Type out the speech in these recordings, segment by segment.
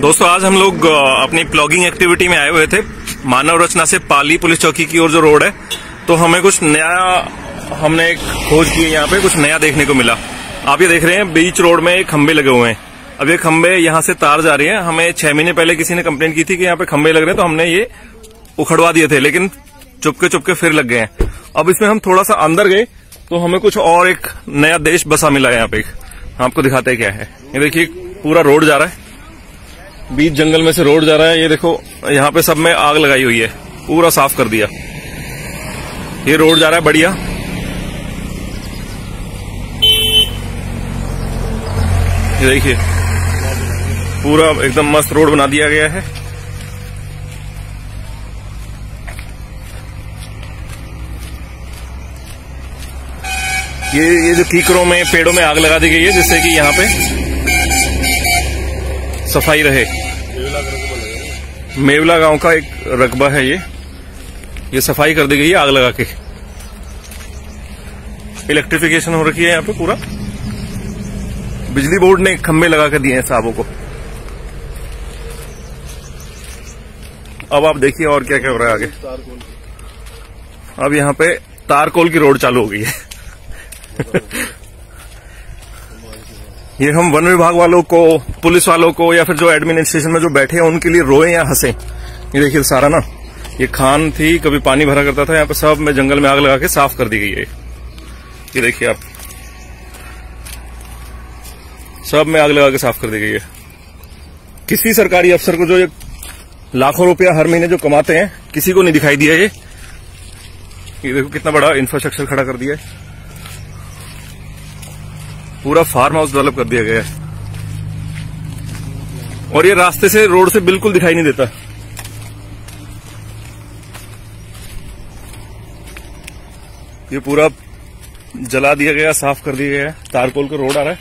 दोस्तों, आज हम लोग अपनी प्लॉगिंग एक्टिविटी में आए हुए थे। मानव रचना से पाली पुलिस चौकी की ओर जो रोड है तो हमें कुछ नया, हमने एक खोज की यहाँ पे, कुछ नया देखने को मिला। आप ये देख रहे हैं, बीच रोड में एक खंबे लगे हुए हैं। अब ये खंबे यहाँ से तार जा रही है। हमें छह महीने पहले किसी ने कंप्लेन की थी कि यहाँ पे खंबे लग रहे हैं तो हमने ये उखड़वा दिए थे, लेकिन चुपके चुपके फिर लग गए हैं। अब इसमें हम थोड़ा सा अंदर गए तो हमें कुछ और एक नया देश बसा मिला है यहाँ पे। आपको दिखाते क्या है। ये देखिए पूरा रोड जा रहा है। बीच जंगल में से रोड जा रहा है। ये देखो, यहाँ पे सब में आग लगाई हुई है। पूरा साफ़ कर दिया। ये रोड जा रहा है बढ़िया। ये देखिए, पूरा एकदम मस्त रोड बना दिया गया है। ये ये जो कीकरों में, पेड़ों में आग लगा दी गई है, जिससे कि यहाँ पे सफ़ाई रहे। मेवला गाँव का एक रकबा है ये। ये सफ़ाई कर दी गई है आग लगा के। इलेक्ट्रिफिकेशन हो रखी है यहाँ पे पूरा। बिजली बोर्ड ने खंबे लगा कर दिए हैं साहबों को। अब आप देखिए और क्या क्या हो रहा है आगे। अब यहाँ पे तारकोल की रोड चालू हो गई है। ये हम वन विभाग वालों को, पुलिस वालों को या फिर जो एडमिनिस्ट्रेशन में जो बैठे हैं, उनके लिए रोए या हंसे। ये देखिए सारा ना, ये खान थी, कभी पानी भरा करता था, यहाँ पे सब में जंगल में आग लगा के साफ़ कर दी गई है। ये देखिए आप। सब में आग लगा के साफ़ कर दी गई है। किसी सरकारी अफसर को जो ये लाखों रुपया हर महीने जो कमाते हैं, किसी को नहीं दिखाई दिया ये। ये देखो कितना बड़ा इंफ्रास्ट्रक्चर खड़ा कर दिया है। पूरा फार्म हाउस डेवलप कर दिया गया है। और ये रास्ते से रोड से बिल्कुल दिखाई नहीं देता। ये पूरा जला दिया गया, साफ़ कर दिया गया है। तारकोल का रोड आ रहा है।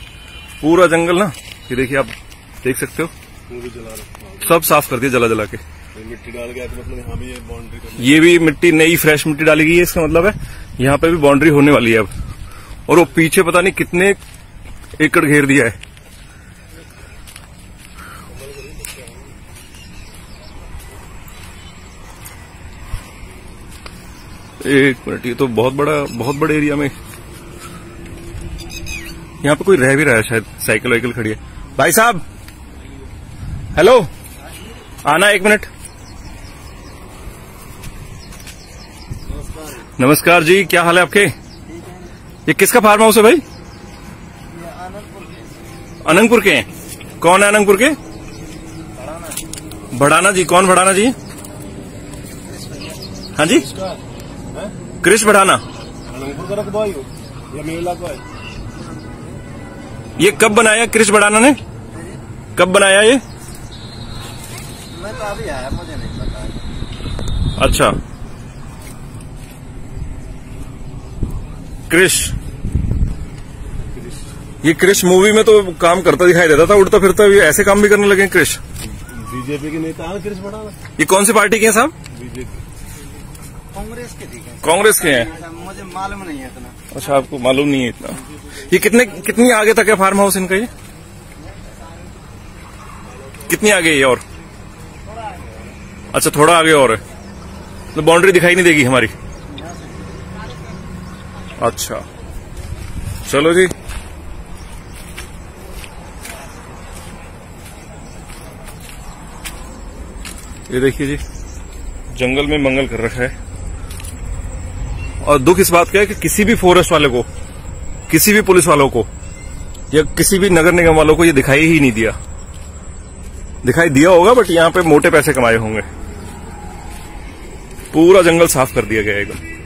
पूरा जंगल ना, ये देखिए आप देख सकते हो। सब साफ़ कर दिया जला जला के। मिट्टी डाल गया तो मतलब यहाँ भी बाउंड्री ये भी मिट्टी, नई फ्रेश मिट्टी डाली गई है, इसका मतलब है यहाँ पे भी बाउंड्री होने वाली है अब। और वो पीछे पता नहीं कितने एकड़ घेर दिया है। एक मिनट, ये तो बहुत बड़ा, बहुत बड़े एरिया में। यहाँ पे कोई रह भी रहा है शायद, साइकिल वाइकिल खड़ी है। भाई साहब, हेलो, आना एक मिनट। नमस्कार जी, क्या हाल है आपके? ये किसका फार्म हाउस है भाई? अनंगपुर के हैं। कौन है अनंगपुर के? बढ़ाना जी। कौन बढ़ाना जी? हाँ जी? क्रिश हो? या मेवला का है? ये कब बनाया क्रिश बढ़ाना ने? कब बनाया ये? मैं तो अभी आया मुझे नहीं पता। अच्छा। क्रिश। ये क्रिश मूवी में तो काम करता दिखाई देता था उड़ता फिरता भी ऐसे काम भी करने लगे क्रिश। बीजेपी के नेता है कृष्ण बढ़ाना ये कौन सी पार्टी के हैं साहब? बीजेपी। कांग्रेस के ठीक कांग्रेस के हैं। मुझे मालूम नहीं है इतना। अच्छा आपको मालूम नहीं है इतना। ये कितने कितनी आगे तक है फार्म हाउस इनका ये? कितनी आगे ये और? अच्छा थोड़ा आगे और है। तो बाउंड्री दिखाई नहीं देगी हमारी। अच्छा। चलो जी। ये देखिए जी। जंगल में मंगल कर रखा है। और दुख इस बात का है कि किसी भी फॉरेस्ट वाले को किसी भी पुलिस वालों को या किसी भी नगर निगम वालों को ये दिखाई ही नहीं दिया। दिखाई दिया होगा बट यहाँ पे मोटे पैसे कमाए होंगे। पूरा जंगल साफ़ कर दिया गया एकदम।